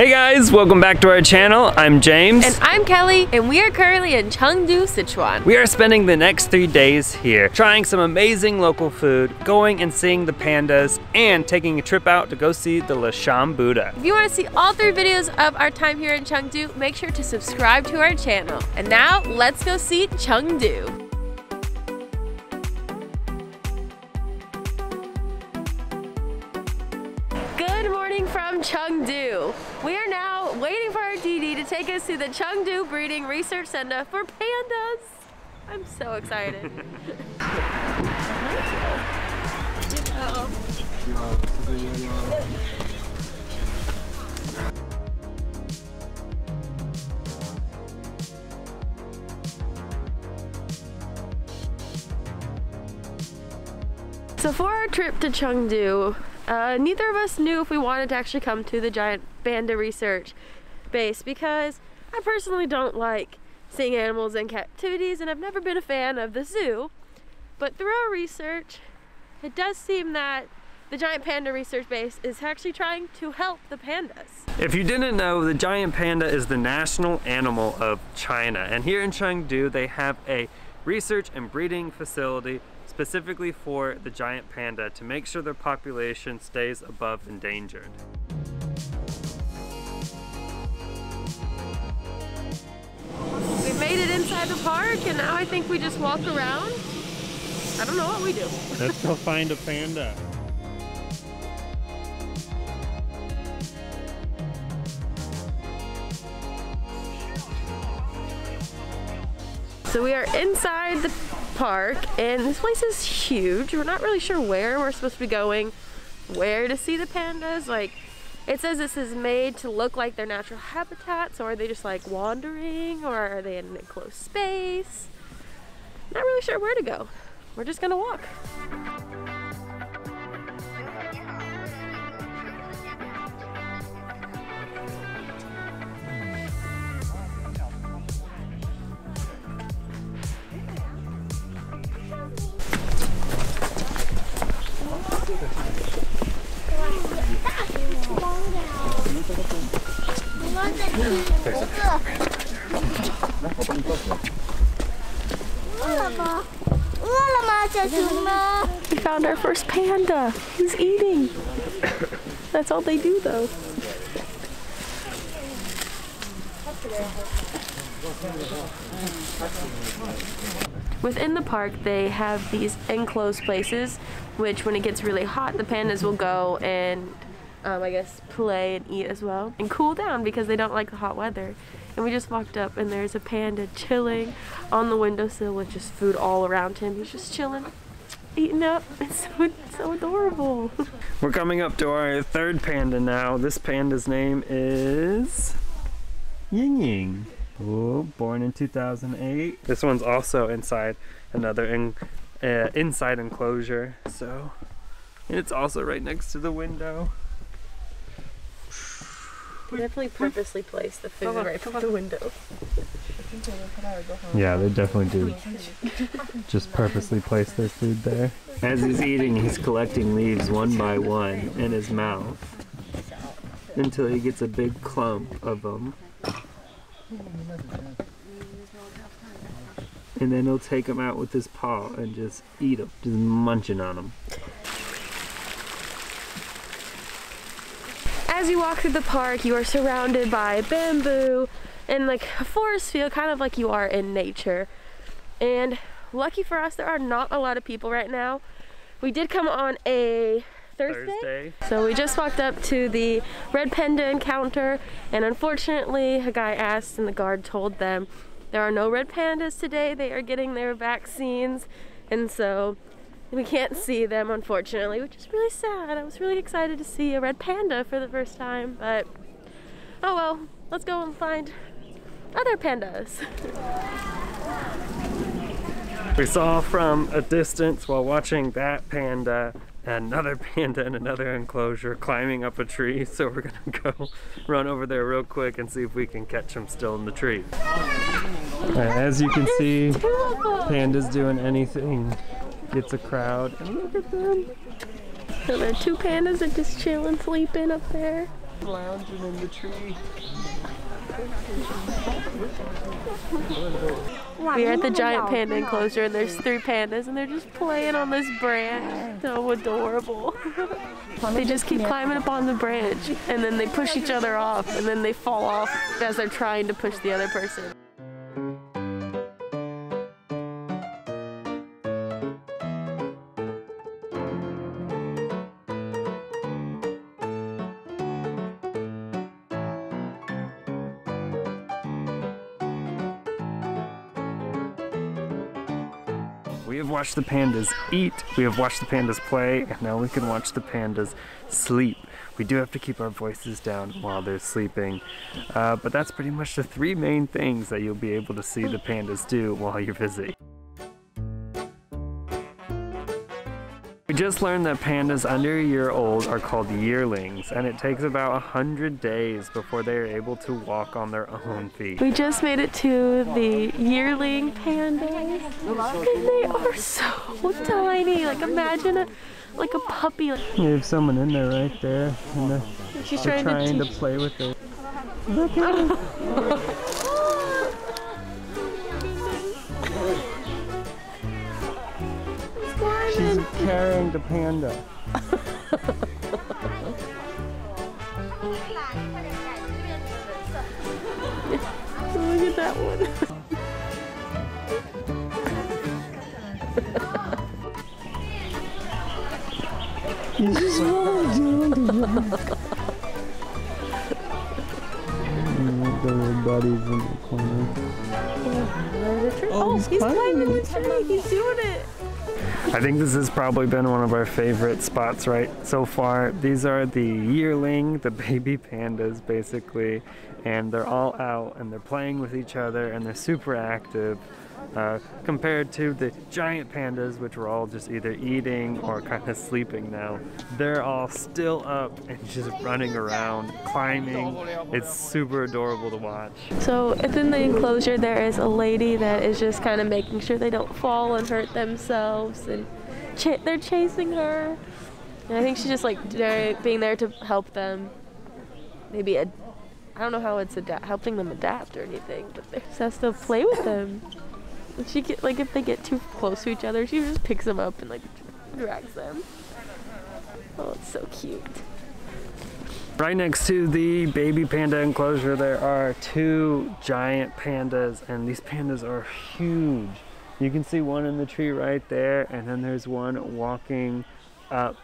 Hey guys, welcome back to our channel. I'm James. And I'm Keli, and we are currently in Chengdu, Sichuan. We are spending the next three days here, trying some amazing local food, going and seeing the pandas, and taking a trip out to go see the Leshan Buddha. If you want to see all three videos of our time here in Chengdu, make sure to subscribe to our channel. And now, let's go see Chengdu. From Chengdu. We are now waiting for our DiDi to take us to the Chengdu Breeding Research Center for pandas. I'm so excited. So for our trip to Chengdu, uh, neither of us knew if we wanted to actually come to the giant panda research base because I personally don't like seeing animals in captivities and I've never been a fan of the zoo. But through our research, it does seem that the giant panda research base is actually trying to help the pandas. If you didn't know, the giant panda is the national animal of China. And here in Chengdu, they have a research and breeding facility specifically for the giant panda to make sure their population stays above endangered. We made it inside the park and now I think we just walk around. I don't know what we do. Let's go find a panda. So we are inside the park and this place is huge. We're not really sure where we're supposed to be going, where to see the pandas. Like it says this is made to look like their natural habitat. So are they just like wandering or are they in an enclosed space? Not really sure where to go. We're just gonna walk. First panda. He's eating. That's all they do though. Within the park, they have these enclosed places, which when it gets really hot, the pandas will go and um, I guess play and eat as well and cool down because they don't like the hot weather. And we just walked up and there's a panda chilling on the windowsill with just food all around him. He's just chilling, eating up. It's so, so adorable. We're coming up to our third panda now. This panda's name is Ying Ying. Oh, born in 2008. This one's also inside another in, uh, inside enclosure. So, and it's also right next to the window. We definitely purposely placed the food right from the window. Yeah, they definitely do. Just purposely place their food there. As he's eating, he's collecting leaves one by one in his mouth until he gets a big clump of them. And then he'll take them out with his paw and just eat them, just munching on them. As you walk through the park, you are surrounded by bamboo and like a forest feel, kind of like you are in nature. And lucky for us, there are not a lot of people right now. We did come on a Thursday. Thursday. So we just walked up to the red panda encounter and unfortunately a guy asked and the guard told them there are no red pandas today. They are getting their vaccines and so we can't see them unfortunately, which is really sad. I was really excited to see a red panda for the first time, but oh well, let's go and find other pandas. We saw from a distance while watching that panda another panda in another enclosure climbing up a tree so we're gonna go run over there real quick and see if we can catch him still in the tree. As you can see, panda's doing anything gets a crowd. And look at them. So there are two pandas that just chilling, sleeping up there. lounging in the tree. We're at the giant panda enclosure and there's three pandas and they're just playing on this branch. So adorable. they just keep climbing up on the branch and then they push each other off and then they fall off as they're trying to push the other person. Have watched the pandas eat, we have watched the pandas play, and now we can watch the pandas sleep. We do have to keep our voices down while they're sleeping, uh, but that's pretty much the three main things that you'll be able to see the pandas do while you're visiting. We just learned that pandas under a year old are called yearlings, and it takes about a hundred days before they are able to walk on their own feet. We just made it to the yearling pandas and they are so tiny. Like imagine a like a puppy. You have someone in there right there, and they're, she's they're trying, trying to to play with it. She's carrying the panda. Look at that one. The little buddies in the corner. Oh, he's he's climbing climbing. the tree. He's doing it. I think this has probably been one of our favorite spots right so far. These are the yearling, the baby pandas basically, and they're all out and they're playing with each other and they're super active. Uh, compared to the giant pandas, which were all just either eating or kind of sleeping now, they're all still up and just running around, climbing. It's super adorable to watch. So within the enclosure, there is a lady that is just kind of making sure they don't fall and hurt themselves, and ch- they're chasing her. And I think she's just like being there to help them. Maybe I don't know how it's helping them adapt or anything, but they just has to play with them. She get like if they get too close to each other, she just picks them up and like drags them. Oh, it's so cute. Right next to the baby panda enclosure, there are two giant pandas, and these pandas are huge. You can see one in the tree right there, and then there's one walking up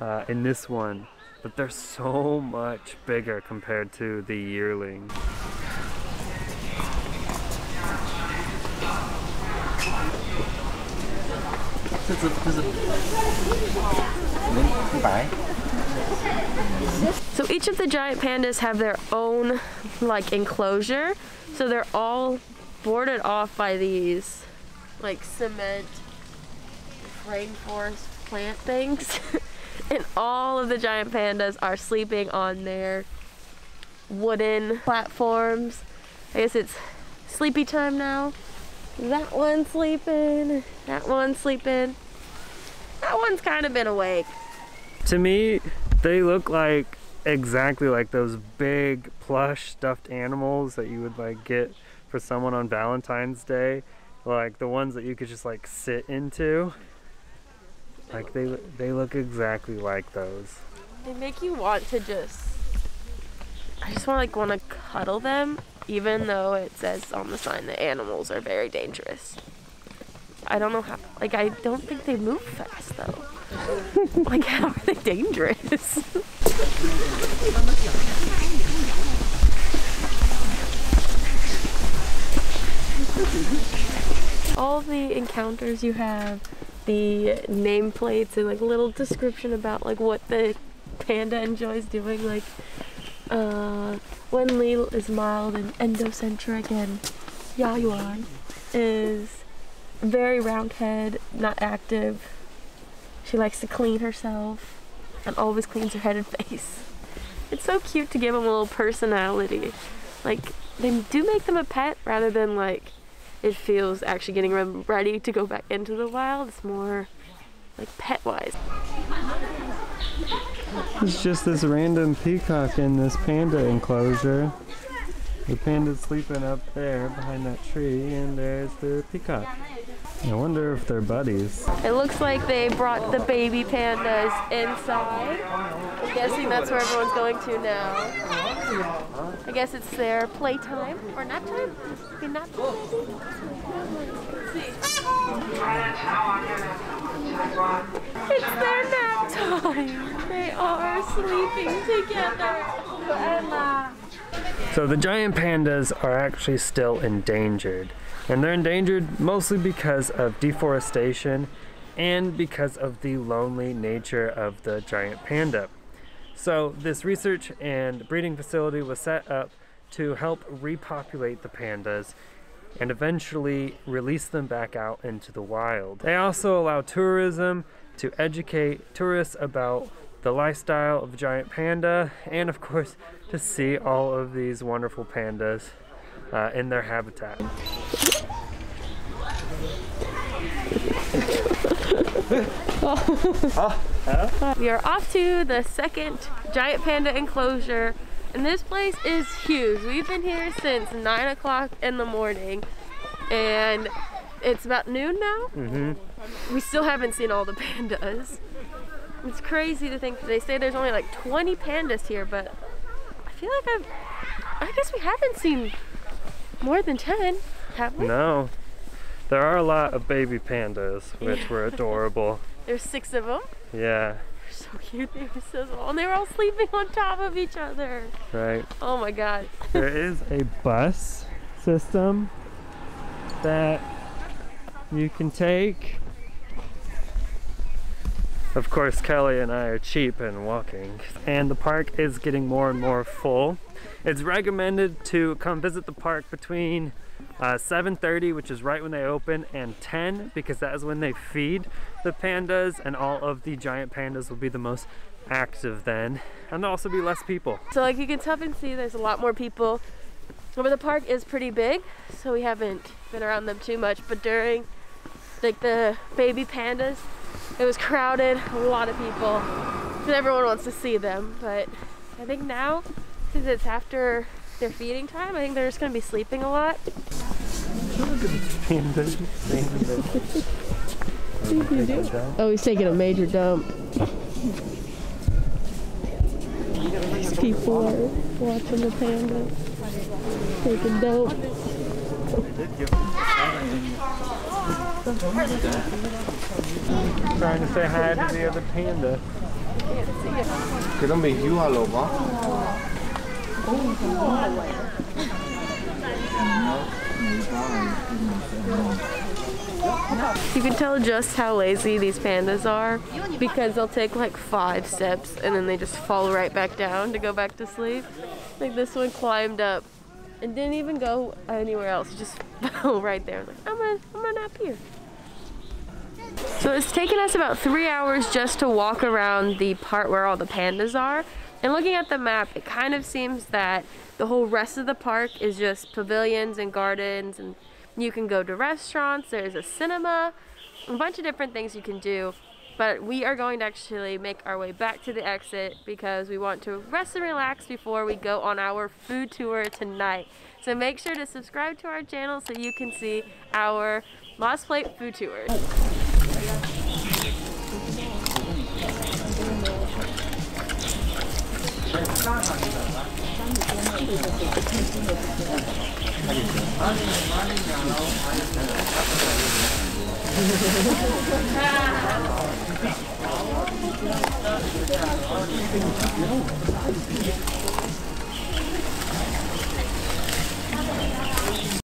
uh, in this one. But they're so much bigger compared to the yearling. So each of the giant pandas have their own like enclosure. So they're all boarded off by these like cement rainforest plant things. and all of the giant pandas are sleeping on their wooden platforms. I guess it's sleepy time now. That one's sleeping. That one's sleeping. That one's kind of been awake. To me, they look like exactly like those big plush stuffed animals that you would like get for someone on Valentine's Day, like the ones that you could just like sit into. Like they they look exactly like those. They make you want to just. I just want like want to cuddle them, even though it says on the sign that animals are very dangerous. I don't know how. Like I don't think they move fast though. like how are they dangerous? All the encounters you have, the nameplates and like little description about like what the panda enjoys doing, like uh, when Lee is mild and endocentric and Yayuan is very round head, not active. She likes to clean herself and always cleans her head and face. It's so cute to give them a little personality. Like they do make them a pet rather than like it feels actually getting ready to go back into the wild. It's more like pet wise. It's just this random peacock in this panda enclosure. The panda's sleeping up there behind that tree, and there's the peacock. I wonder if they're buddies. It looks like they brought the baby pandas inside. I'm guessing that's where everyone's going to now. I guess it's their playtime or nap time. Nap time. It's their nap time. They are sleeping together. So the giant pandas are actually still endangered. And they're endangered mostly because of deforestation and because of the lonely nature of the giant panda. So this research and breeding facility was set up to help repopulate the pandas and eventually release them back out into the wild. They also allow tourism to educate tourists about the lifestyle of giant panda and of course to see all of these wonderful pandas uh, in their habitat. We are off to the second giant panda enclosure, and this place is huge. We've been here since 9 o'clock in the morning, and it's about noon now. Mm-hmm. We still haven't seen all the pandas. It's crazy to think they say there's only like 20 pandas here, but I feel like I've, I guess we haven't seen more than 10, have we? No, there are a lot of baby pandas, which were adorable. There's six of them. Yeah, so cute. They were so small, and they were all sleeping on top of each other. right. Oh my god. There is a bus system that you can take. Of course, Keli and I are cheap and walking. And the park is getting more and more full. It's recommended to come visit the park between uh, 7.30, which is right when they open, and 10, because that is when they feed the pandas, and all of the giant pandas will be the most active then. And there'll also be less people. So like you can tap and see there's a lot more people. But the park is pretty big, so we haven't been around them too much. But during like the baby pandas, it was crowded, a lot of people. And everyone wants to see them. But I think now, since it's after their feeding time. I think they're just going to be sleeping a lot. oh, he's taking a major dump. These people are watching the panda taking dump. Trying to say hi to the other panda. I nombre you, hello, loco? Oh. You can tell just how lazy these pandas are because they'll take like five steps and then they just fall right back down to go back to sleep. Like this one climbed up and didn't even go anywhere else, just fell right there. Like, I'm gonna, I'm gonna nap here. So it's taken us about three hours just to walk around the part where all the pandas are. And looking at the map, it kind of seems that the whole rest of the park is just pavilions and gardens and you can go to restaurants, there's a cinema, a bunch of different things you can do. But we are going to actually make our way back to the exit because we want to rest and relax before we go on our food tour tonight. So make sure to subscribe to our channel so you can see our Lost Plate food tours. 哈哈哈哈！